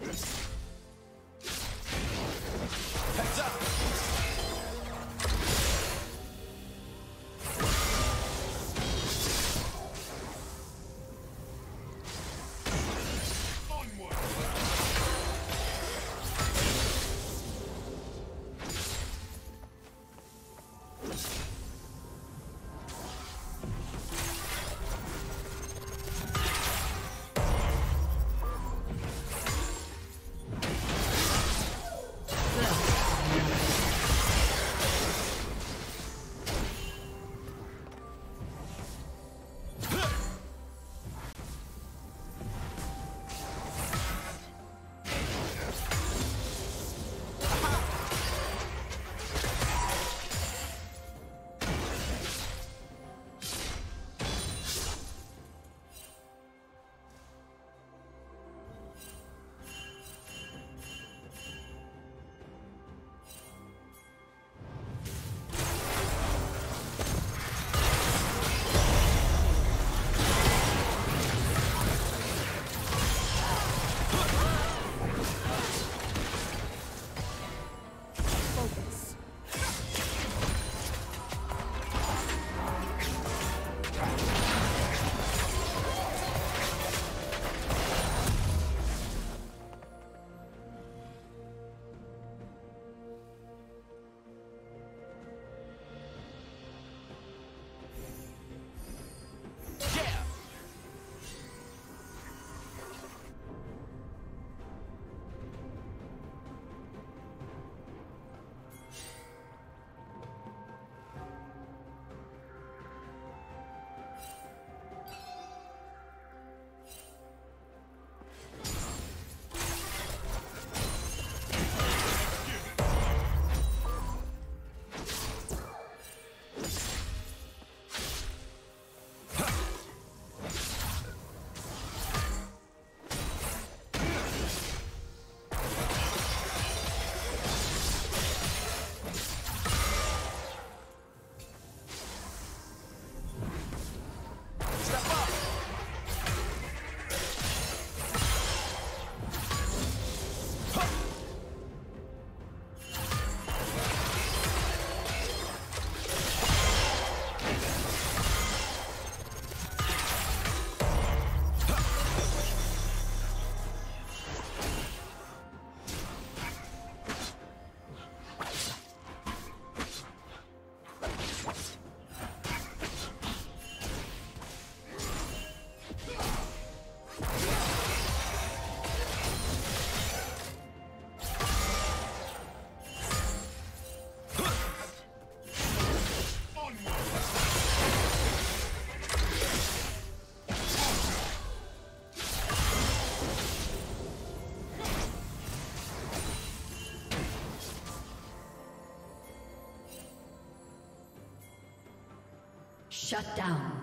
Thank you. Shut down.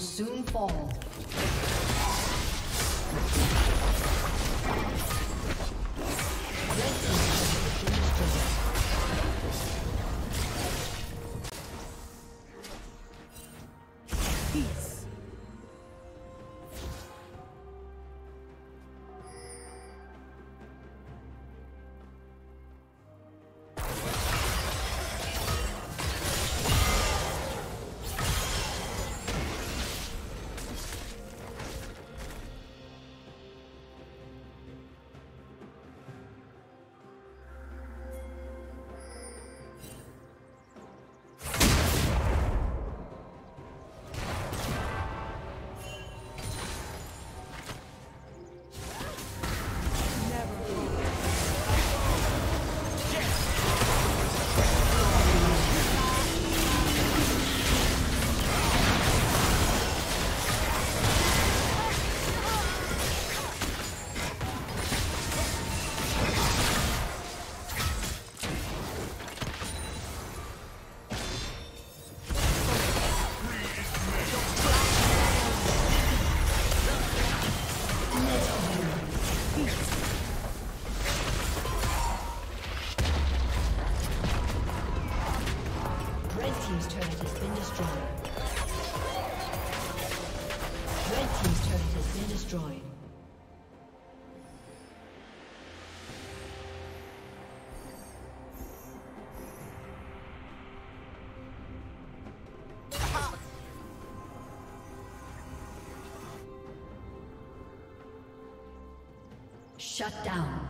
Will soon fall. Shut down.